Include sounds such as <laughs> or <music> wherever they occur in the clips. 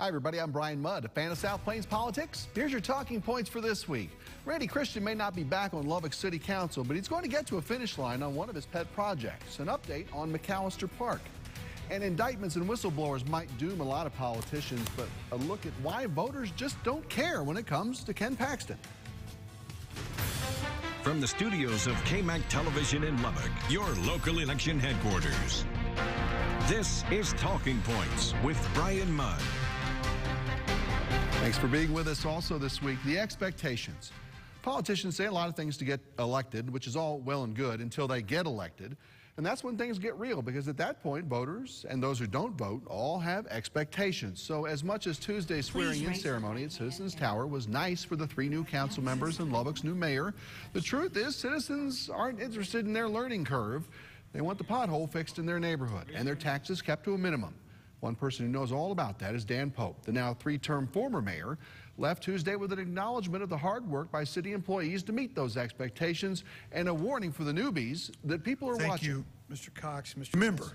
Hi, everybody. I'm Bryan Mudd, a fan of South Plains politics. Here's your talking points for this week. Randy Christian may not be back on Lubbock City Council, but he's going to get to a finish line on one of his pet projects, an update on McAlister Park. And indictments and whistleblowers might doom a lot of politicians, but a look at why voters just don't care when it comes to Ken Paxton. From the studios of KAMC Television in Lubbock, your local election headquarters. This is Talking Points with Bryan Mudd. Thanks for being with us also this week. The expectations. Politicians say a lot of things to get elected, which is all well and good until they get elected. And that's when things get real because at that point, voters and those who don't vote all have expectations. So, as much as Tuesday's swearing in ceremony at Citizens Tower was nice for the three new council members and Lubbock's new mayor, the truth is citizens aren't interested in their learning curve. They want the pothole fixed in their neighborhood and their taxes kept to a minimum. One person who knows all about that is Dan Pope, the now three-term former mayor, left Tuesday with an acknowledgement of the hard work by city employees to meet those expectations and a warning for the newbies that people are Thank watching. Thank you, Mr. Cox. Mr. Remember,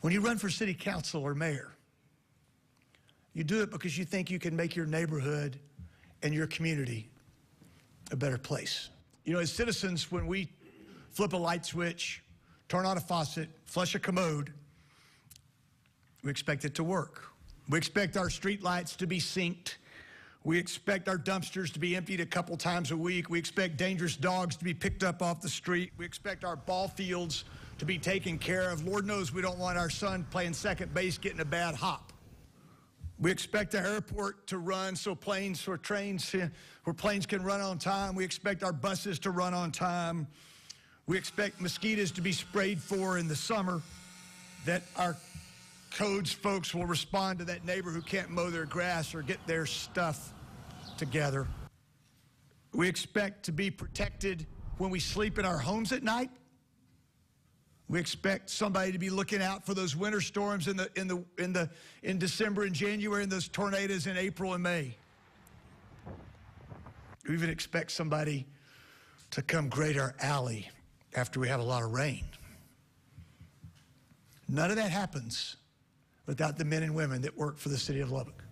when you run for city council or mayor, you do it because you think you can make your neighborhood and your community a better place. You know, as citizens, when we flip a light switch, turn on a faucet, flush a commode, we expect it to work. We expect our street lights to be synced. We expect our dumpsters to be emptied a couple times a week. We expect dangerous dogs to be picked up off the street. We expect our ball fields to be taken care of. Lord knows we don't want our son playing second base getting a bad hop. We expect our airport to run so planes or trains where planes can run on time. We expect our buses to run on time. We expect mosquitoes to be sprayed for in the summer, that our codes folks will respond to that neighbor who can't mow their grass or get their stuff together. We expect to be protected when we sleep in our homes at night. We expect somebody to be looking out for those winter storms in the in the in the in December and January and those tornadoes in April and May. We even expect somebody to come grade our alley after we have a lot of rain. None of that happens without the men and women that work for the city of Lubbock.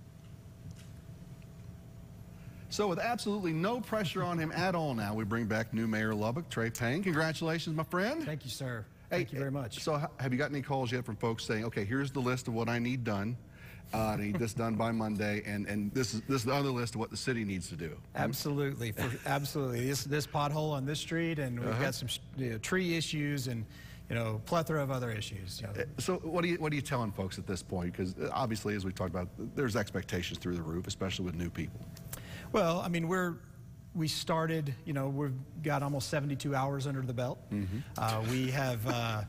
So with absolutely no pressure on him at all now, we bring back new mayor of Lubbock, Trey Payne. Congratulations, my friend. Thank you, sir. Thank you very much. So have you got any calls yet from folks saying, okay, here's the list of what I need done. Uh, I need this done by Monday, and, and this is this is the other list of what the city needs to do. Absolutely, for, absolutely. This this pothole on this street, and we've uh -huh. got some you know, tree issues, and you know, plethora of other issues. You know. So what are you, what are you telling folks at this point? Because uh, obviously, as we talked about, there's expectations through the roof, especially with new people. Well, I mean, we're, we started, you know, we've got almost 72 hours under the belt. Mm -hmm. uh, we have uh,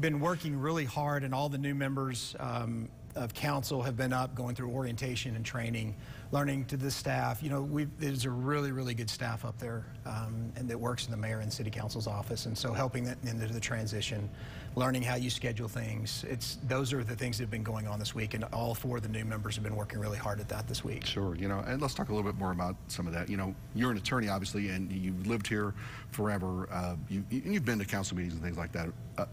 been working really hard, and all the new members um, of council have been up going through orientation and training, learning to the staff. You know, we there's a really, really good staff up there um, and that works in the mayor and city council's office. And so helping that into the transition, learning how you schedule things. It's Those are the things that have been going on this week. And all four of the new members have been working really hard at that this week. Sure. You know, and let's talk a little bit more about some of that. You know, you're an attorney, obviously, and you've lived here forever. Uh, you, you've been to council meetings and things like that. Uh,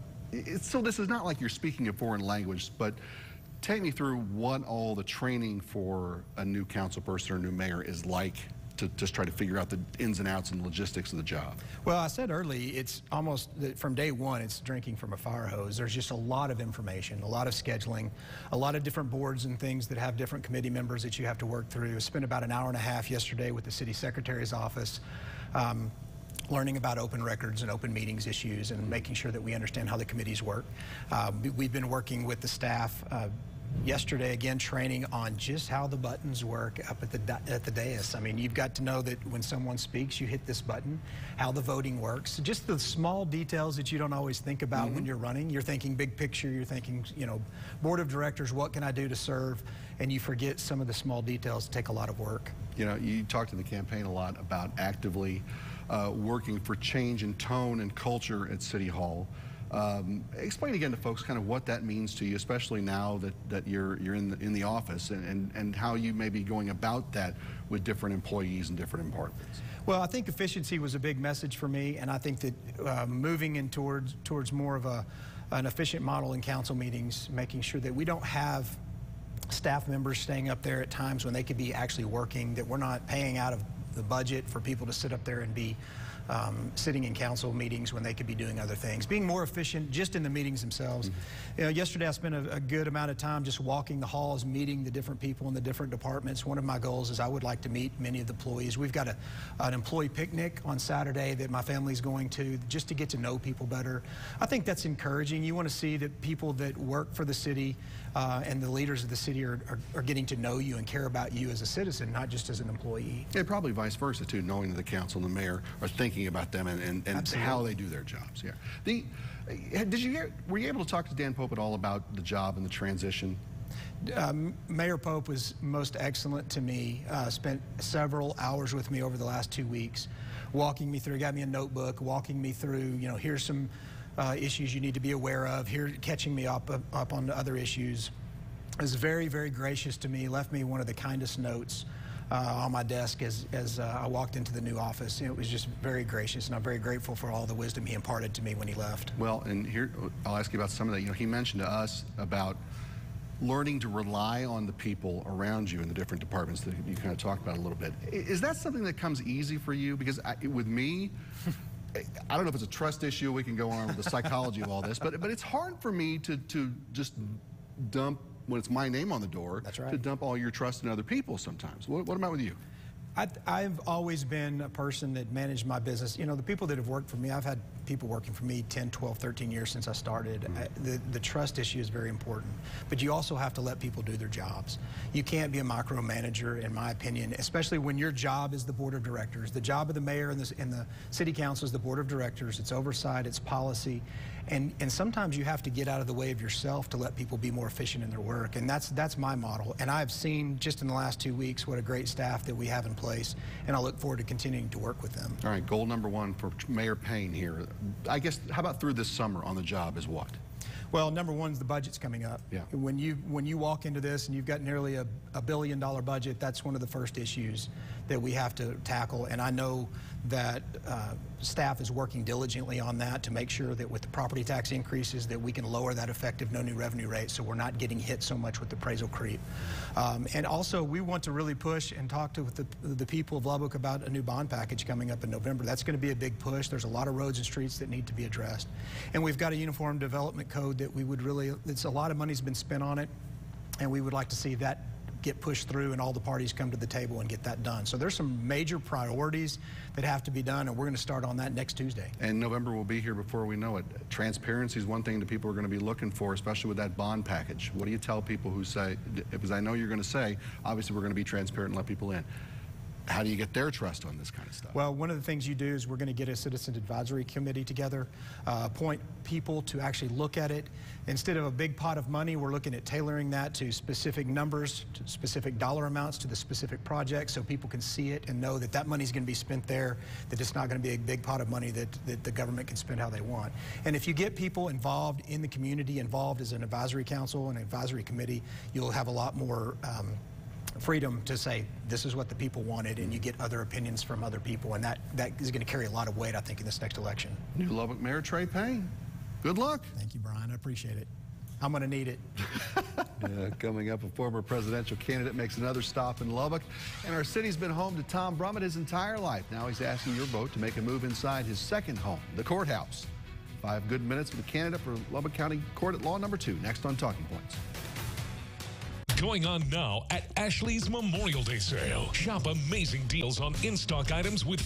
so this is not like you're speaking a foreign language, but take me through what all the training for a new council person or new mayor is like to just try to figure out the ins and outs and logistics of the job? Well, I said early, it's almost from day one, it's drinking from a fire hose. There's just a lot of information, a lot of scheduling, a lot of different boards and things that have different committee members that you have to work through. I spent about an hour and a half yesterday with the city secretary's office. Um, learning about open records and open meetings issues and making sure that we understand how the committees work. Uh, we've been working with the staff uh, yesterday again training on just how the buttons work up at the at the dais. I mean, you've got to know that when someone speaks, you hit this button, how the voting works, just the small details that you don't always think about mm -hmm. when mm-hmm. you're running. You're thinking big picture, you're thinking, you know, board of directors, what can I do to serve? And you forget some of the small details take a lot of work. You know, you talked in the campaign a lot about actively uh, working for change in tone and culture at City Hall. Um, explain again to folks kind of what that means to you, especially now that, that you're, you're in, the, in the office and, and, and how you may be going about that with different employees and different departments. Well, I think efficiency was a big message for me, and I think that uh, moving in towards, towards more of a, an efficient model in council meetings, making sure that we don't have staff members staying up there at times when they could be actually working, that we're not paying out of the budget for people to sit up there and be um, sitting in council meetings when they could be doing other things. Being more efficient just in the meetings themselves. You know, yesterday I spent a, a good amount of time just walking the halls, meeting the different people in the different departments. One of my goals is I would like to meet many of the employees. We've got a, an employee picnic on Saturday that my family's going to just to get to know people better. I think that's encouraging. You want to see that people that work for the city uh, and the leaders of the city are, are, are getting to know you and care about you as a citizen, not just as an employee. And probably vice versa too, knowing that the council and the mayor are thinking about them and, and, and how they do their jobs. Yeah. The, uh, did you hear, were you able to talk to Dan Pope at all about the job and the transition? Um, Mayor Pope was most excellent to me. Uh, spent several hours with me over the last two weeks, walking me through. Got me a notebook, walking me through. You know, here's some uh, issues you need to be aware of. Here, catching me up up, up on other issues. Was very, very gracious to me. Left me one of the kindest notes. Uh, on my desk as, as uh, I walked into the new office. It was just very gracious, and I'm very grateful for all the wisdom he imparted to me when he left. Well, and here, I'll ask you about some of that. You know, he mentioned to us about learning to rely on the people around you in the different departments that you kind of talked about a little bit. Is that something that comes easy for you? Because I, with me, I don't know if it's a trust issue. We can go on with the psychology of all this, but but it's hard for me to to just dump when it's my name on the door. That's right. To dump all your trust in other people sometimes. What, what about with you? I, I've always been a person that managed my business. You know, the people that have worked for me, I've had people working for me 10, 12, 13 years since I started. Mm-hmm. I, the, the trust issue is very important. But you also have to let people do their jobs. You can't be a micromanager, in my opinion, especially when your job is the board of directors. The job of the mayor and the, and the city council is the board of directors. It's oversight, it's policy. And, and sometimes you have to get out of the way of yourself to let people be more efficient in their work. And that's, that's my model. And I've seen just in the last two weeks what a great staff that we have in place. And I look forward to continuing to work with them. All right, goal number one for Mayor Payne here. I guess, how about through this summer on the job is what? Well, number one is the budget's coming up. Yeah. When you when you walk into this and you've got nearly a, a billion dollar budget, that's one of the first issues that we have to tackle. And I know that uh, staff is working diligently on that to make sure that with the property tax increases that we can lower that effective no new revenue rate so we're not getting hit so much with appraisal creep. Um, and also we want to really push and talk to the, the people of Lubbock about a new bond package coming up in November. That's going to be a big push. There's a lot of roads and streets that need to be addressed. And we've got a uniform development code that we would really, it's a lot of money's been spent on it and we would like to see that get pushed through and all the parties come to the table and get that done. So there's some major priorities that have to be done, and we're going to start on that next Tuesday. And November will be here before we know it. Transparency is one thing that people are going to be looking for, especially with that bond package. What do you tell people who say, because I know you're going to say, obviously we're going to be transparent and let people in. How do you get their trust on this kind of stuff? Well, one of the things you do is we're going to get a citizen advisory committee together, uh, appoint people to actually look at it. Instead of a big pot of money, we're looking at tailoring that to specific numbers, to specific dollar amounts to the specific project so people can see it and know that that money's going to be spent there, that it's not going to be a big pot of money that, that the government can spend how they want. And if you get people involved in the community, involved as an advisory council and advisory committee, you'll have a lot more um, freedom to say this is what the people wanted and you get other opinions from other people and that, that is going to carry a lot of weight I think in this next election. New Lubbock Mayor Trey Payne. Good luck. Thank you Bryan, I appreciate it. I'm going to need it. <laughs> Uh, coming up, a former presidential candidate makes another stop in Lubbock. And our city's been home to Tom Brummett his entire life. Now he's asking your vote to make a move inside his second home, the courthouse. Five good minutes with the candidate for Lubbock County Court at Law number two, next on Talking Points. Going on now at Ashley's Memorial Day sale. Shop amazing deals on in stock items with